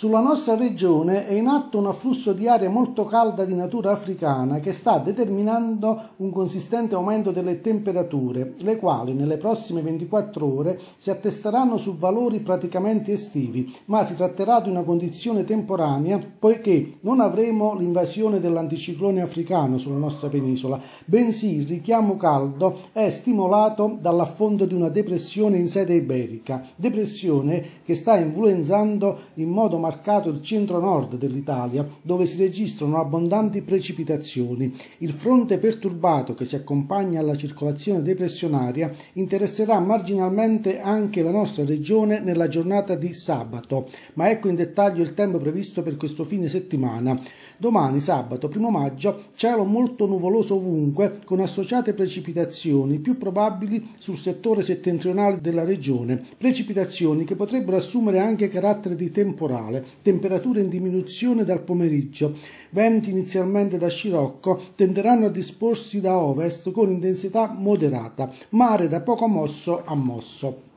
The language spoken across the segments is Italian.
Sulla nostra regione è in atto un afflusso di aria molto calda di natura africana che sta determinando un consistente aumento delle temperature, le quali nelle prossime 24 ore si attesteranno su valori praticamente estivi, ma si tratterà di una condizione temporanea poiché non avremo l'invasione dell'anticiclone africano sulla nostra penisola, bensì il richiamo caldo è stimolato dall'affondo di una depressione in sede iberica, depressione che sta influenzando in modo marcato il centro-nord dell'Italia, dove si registrano abbondanti precipitazioni. Il fronte perturbato che si accompagna alla circolazione depressionaria interesserà marginalmente anche la nostra regione nella giornata di sabato, ma ecco in dettaglio il tempo previsto per questo fine settimana. Domani, sabato 1 maggio, cielo molto nuvoloso ovunque, con associate precipitazioni più probabili sul settore settentrionale della regione, precipitazioni che potrebbero assumere anche carattere di temporale temperature in diminuzione dal pomeriggio, venti inizialmente da scirocco tenderanno a disporsi da ovest con intensità moderata, mare da poco mosso a mosso.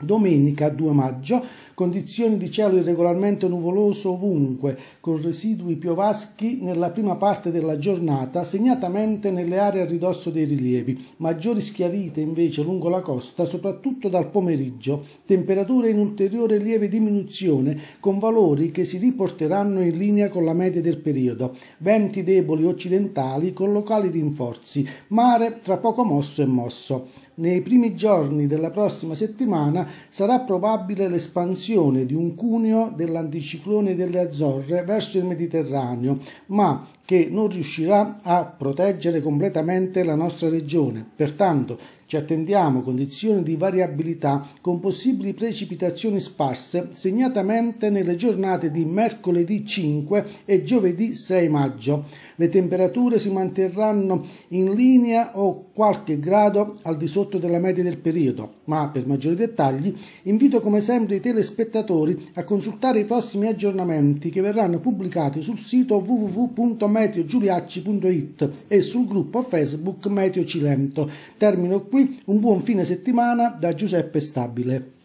Domenica 2 maggio, condizioni di cielo irregolarmente nuvoloso ovunque, con residui piovaschi nella prima parte della giornata, segnatamente nelle aree a ridosso dei rilievi, maggiori schiarite invece lungo la costa, soprattutto dal pomeriggio, temperature in ulteriore lieve diminuzione, con valori che si riporteranno in linea con la media del periodo, venti deboli occidentali con locali rinforzi, mare tra poco mosso e mosso. Nei primi giorni della prossima settimana sarà probabile l'espansione di un cuneo dell'anticiclone delle Azzorre verso il Mediterraneo, ma che non riuscirà a proteggere completamente la nostra regione. Pertanto ci attendiamo condizioni di variabilità con possibili precipitazioni sparse, segnatamente nelle giornate di mercoledì 5 e giovedì 6 maggio. Le temperature si manterranno in linea o qualche grado al di sotto della media del periodo, ma per maggiori dettagli invito come sempre i telespettatori a consultare i prossimi aggiornamenti che verranno pubblicati sul sito www.meteogiuliacci.it e sul gruppo Facebook Meteo Cilento. Termino qui un buon fine settimana da Giuseppe Stabile.